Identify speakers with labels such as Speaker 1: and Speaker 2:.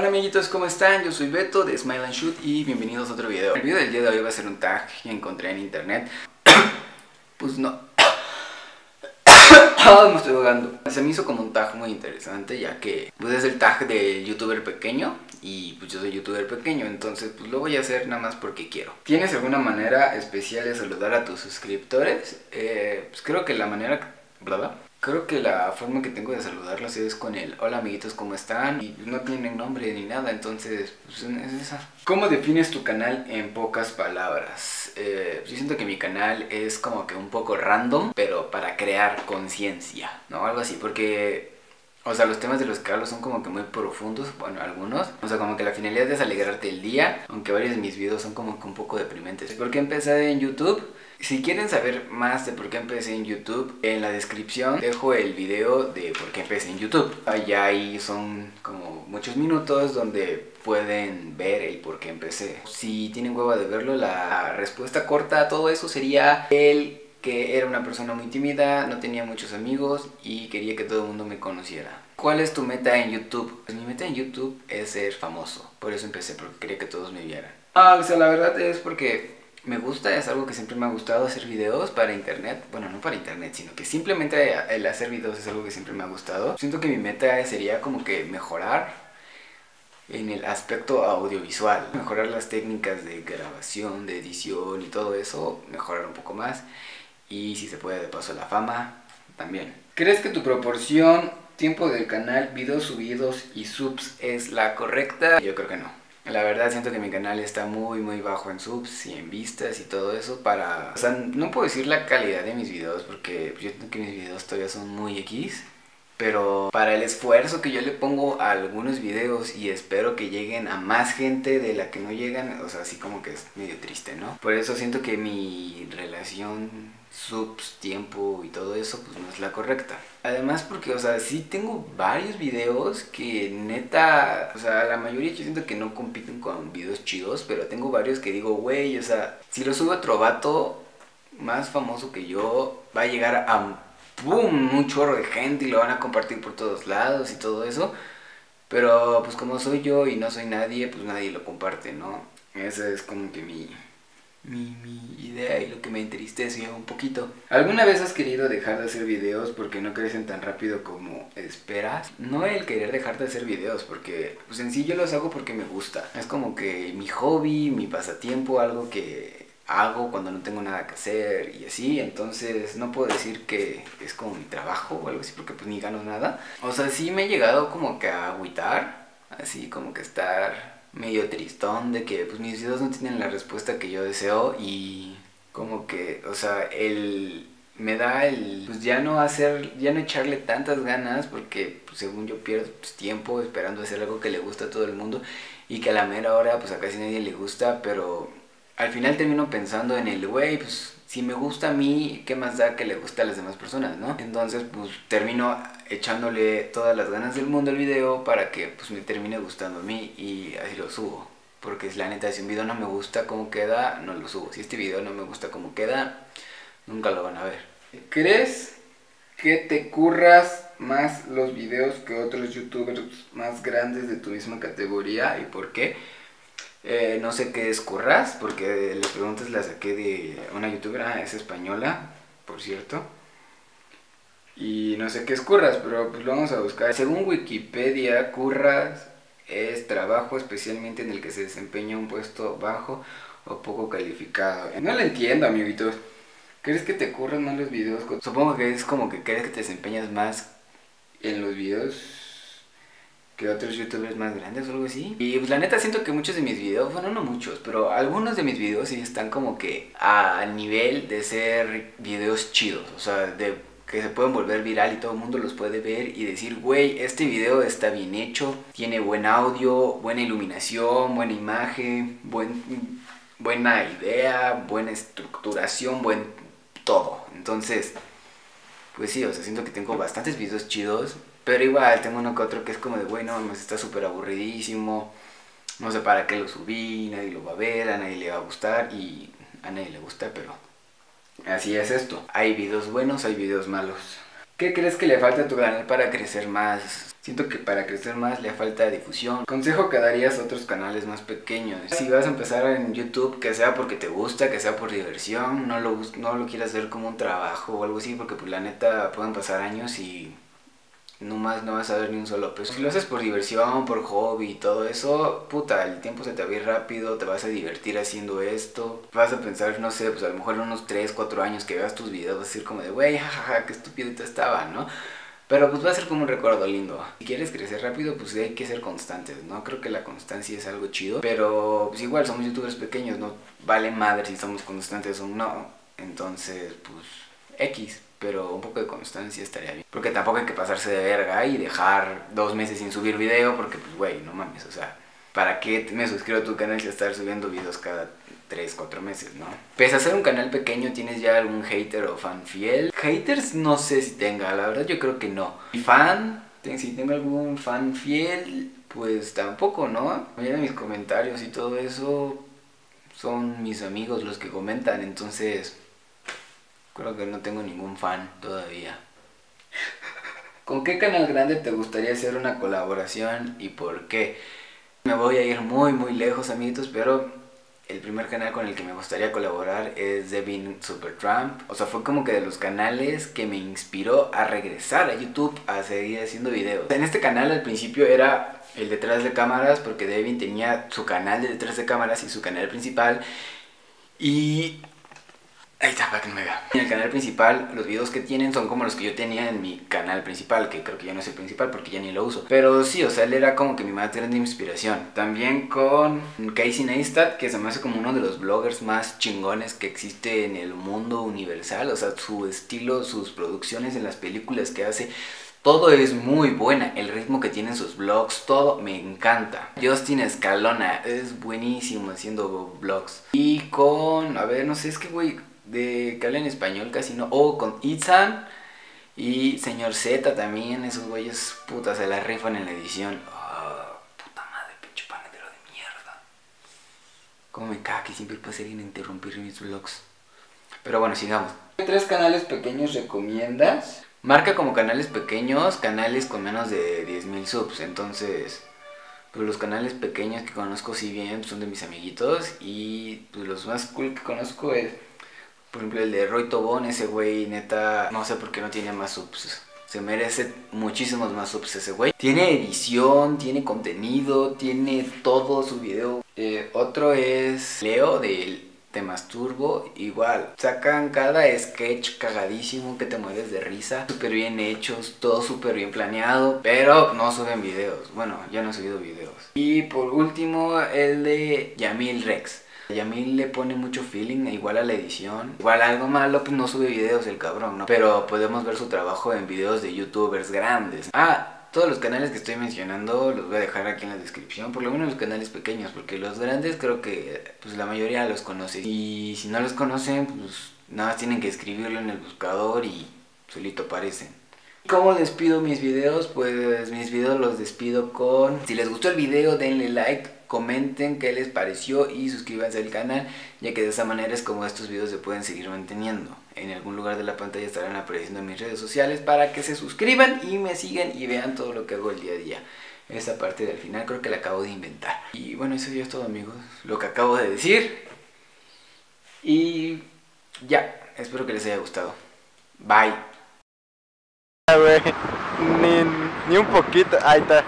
Speaker 1: Hola amiguitos, ¿cómo están? Yo soy Beto de Smile and Shoot y bienvenidos a otro video. El video del día de hoy va a ser un tag que encontré en internet. pues no. me estoy ahogando. Se me hizo como un tag muy interesante ya que pues es el tag del youtuber pequeño y pues yo soy youtuber pequeño, entonces pues lo voy a hacer nada más porque quiero. ¿Tienes alguna manera especial de saludar a tus suscriptores? Eh, pues creo que la manera... ¿Verdad? Creo que la forma que tengo de saludarlos es con el hola amiguitos, ¿cómo están? Y no tienen nombre ni nada, entonces pues es esa. ¿Cómo defines tu canal en pocas palabras? Eh, yo siento que mi canal es como que un poco random, pero para crear conciencia, ¿no? Algo así, porque o sea, los temas de los que son como que muy profundos, bueno, algunos. O sea, como que la finalidad es alegrarte el día, aunque varios de mis videos son como que un poco deprimentes. ¿Por qué empecé en YouTube? Si quieren saber más de por qué empecé en YouTube, en la descripción dejo el video de por qué empecé en YouTube. Allá ahí son como muchos minutos donde pueden ver el por qué empecé. Si tienen hueva de verlo, la respuesta corta a todo eso sería el que era una persona muy tímida, no tenía muchos amigos y quería que todo el mundo me conociera. ¿Cuál es tu meta en YouTube? Pues mi meta en YouTube es ser famoso, por eso empecé, porque quería que todos me vieran. Ah, o sea, la verdad es porque me gusta, es algo que siempre me ha gustado hacer videos para internet. Bueno, no para internet, sino que simplemente el hacer videos es algo que siempre me ha gustado. Siento que mi meta sería como que mejorar en el aspecto audiovisual. Mejorar las técnicas de grabación, de edición y todo eso, mejorar un poco más. Y si se puede de paso la fama, también. ¿Crees que tu proporción tiempo del canal, videos subidos y subs es la correcta? Yo creo que no. La verdad siento que mi canal está muy muy bajo en subs y en vistas y todo eso para... O sea, no puedo decir la calidad de mis videos porque yo siento que mis videos todavía son muy X. Pero para el esfuerzo que yo le pongo a algunos videos y espero que lleguen a más gente de la que no llegan, o sea, así como que es medio triste, ¿no? Por eso siento que mi relación subs, tiempo y todo eso, pues no es la correcta. Además porque, o sea, sí tengo varios videos que neta, o sea, la mayoría yo siento que no compiten con videos chidos, pero tengo varios que digo, güey, o sea, si lo subo otro vato más famoso que yo, va a llegar a, ¡pum!, un chorro de gente y lo van a compartir por todos lados y todo eso. Pero pues como soy yo y no soy nadie, pues nadie lo comparte, ¿no? Esa es como que mi, mi, idea y lo que me entristece un poquito. ¿Alguna vez has querido dejar de hacer videos porque no crecen tan rápido como esperas? No el querer dejar de hacer videos, porque pues en sí yo los hago porque me gusta. Es como que mi hobby, mi pasatiempo, algo que hago cuando no tengo nada que hacer y así, entonces no puedo decir que es como mi trabajo o algo así porque pues ni gano nada. O sea, sí me he llegado como que a agüitar, así como que estar medio tristón de que pues mis videos no tienen la respuesta que yo deseo y como que, o sea, el me da el pues ya no hacer, ya no echarle tantas ganas porque pues, según yo pierdo pues, tiempo esperando hacer algo que le gusta a todo el mundo y que a la mera hora pues a casi nadie le gusta, pero al final termino pensando en el güey, pues si me gusta a mí, ¿qué más da que le guste a las demás personas, no? Entonces, pues termino echándole todas las ganas del mundo al video para que pues me termine gustando a mí y así lo subo. Porque la neta, si un video no me gusta como queda, no lo subo. Si este video no me gusta como queda, nunca lo van a ver. ¿Crees que te curras más los videos que otros youtubers más grandes de tu misma categoría y por qué? Eh, no sé qué es Curras, porque las preguntas las saqué de una youtuber, ah, es española, por cierto. Y no sé qué es Curras, pero pues lo vamos a buscar. Según Wikipedia, Curras es trabajo especialmente en el que se desempeña un puesto bajo o poco calificado. No lo entiendo, amiguitos. ¿Crees que te curran más los videos? Supongo que es como que crees que te desempeñas más en los videos que otros youtubers más grandes o algo así. Y pues la neta siento que muchos de mis videos, bueno no muchos, pero algunos de mis videos sí están como que a nivel de ser videos chidos, o sea, de que se pueden volver viral y todo el mundo los puede ver y decir, güey, este video está bien hecho, tiene buen audio, buena iluminación, buena imagen, buen, buena idea, buena estructuración, buen todo. Entonces, pues sí, o sea, siento que tengo bastantes videos chidos pero igual, tengo uno que otro que es como de, bueno, está súper aburridísimo. No sé para qué lo subí, nadie lo va a ver, a nadie le va a gustar y a nadie le gusta, pero así es esto. Hay videos buenos, hay videos malos. ¿Qué crees que le falta a tu canal para crecer más? Siento que para crecer más le falta difusión. Consejo que darías a otros canales más pequeños. Si vas a empezar en YouTube, que sea porque te gusta, que sea por diversión, no lo, no lo quieras hacer como un trabajo o algo así, porque pues la neta pueden pasar años y nomás no vas a ver ni un solo peso. Si lo haces por diversión, por hobby y todo eso, puta, el tiempo se te va a ir rápido, te vas a divertir haciendo esto. Vas a pensar, no sé, pues a lo mejor en unos 3, 4 años que veas tus videos vas a decir como de, güey, jajaja, qué estupidito estaba, ¿no? Pero pues va a ser como un recuerdo lindo. Si quieres crecer rápido, pues hay que ser constantes, ¿no? Creo que la constancia es algo chido. Pero pues igual somos youtubers pequeños, no vale madre si somos constantes o no. Entonces, pues X. Pero un poco de constancia estaría bien. Porque tampoco hay que pasarse de verga y dejar dos meses sin subir video. Porque pues, güey, no mames, o sea... ¿Para qué me suscribo a tu canal si estar subiendo videos cada 3, 4 meses, ¿no? Pese a ser un canal pequeño, ¿tienes ya algún hater o fan fiel? Haters no sé si tenga, la verdad yo creo que no. Fan, si tengo algún fan fiel, pues tampoco, ¿no? Mira mis comentarios y todo eso, son mis amigos los que comentan, entonces creo que no tengo ningún fan todavía. ¿Con qué canal grande te gustaría hacer una colaboración y por qué? Me voy a ir muy muy lejos amiguitos, pero el primer canal con el que me gustaría colaborar es Devin Supertramp. O sea, fue como que de los canales que me inspiró a regresar a YouTube a seguir haciendo videos. En este canal al principio era el detrás de cámaras porque Devin tenía su canal de detrás de cámaras y su canal principal. Y Ahí está, para. En el canal principal, los videos que tienen son como los que yo tenía en mi canal principal, que creo que ya no es el principal porque ya ni lo uso. Pero sí, o sea, él era como que mi más grande inspiración. También con Casey Neistat, que se me hace como uno de los bloggers más chingones que existe en el mundo universal. O sea, su estilo, sus producciones en las películas que hace todo es muy buena, el ritmo que tienen sus vlogs, todo me encanta. Justin Escalona es buenísimo haciendo vlogs. Y con, a ver, no sé, es que güey, de que habla en español casi no. O con Itzan y Señor Z también, esos güeyes putas se la rifan en la edición. Oh, puta madre, pinche panadero de mierda. Como me caga que siempre puede ser interrumpir mis vlogs. Pero bueno, sigamos. ¿Qué tres canales pequeños recomiendas? Marca como canales pequeños, canales con menos de 10.000 subs. Entonces, pues los canales pequeños que conozco si bien son de mis amiguitos. Y pues los más cool que conozco es por ejemplo, el de Roy Tobón, ese güey, neta, no sé por qué no tiene más subs. Se merece muchísimos más subs ese güey. Tiene edición, tiene contenido, tiene todo su video. Eh, otro es Leo del Te Masturbo. Igual, sacan cada sketch cagadísimo que te mueres de risa. Súper bien hechos, todo súper bien planeado. Pero no suben videos. Bueno, ya no he subido videos. Y por último, el de Yamil Rex. Yamil le pone mucho feeling, igual a la edición. Igual algo malo, pues no sube videos el cabrón, ¿no? Pero podemos ver su trabajo en videos de youtubers grandes. Ah, todos los canales que estoy mencionando los voy a dejar aquí en la descripción, por lo menos los canales pequeños, porque los grandes creo que pues la mayoría los conoce. Y si no los conocen, pues nada más tienen que escribirlo en el buscador y solito aparecen. ¿Cómo despido mis videos? Pues mis videos los despido con... Si les gustó el video, denle like, comenten qué les pareció y suscríbanse al canal, ya que de esa manera es como estos videos se pueden seguir manteniendo. En algún lugar de la pantalla estarán apareciendo mis redes sociales para que se suscriban y me sigan y vean todo lo que hago el día a día. Esa parte del final creo que la acabo de inventar. Y bueno, eso ya es todo amigos, lo que acabo de decir. Y ya, espero que les haya gustado. Bye.
Speaker 2: Ni, ni un poquito, ahí está.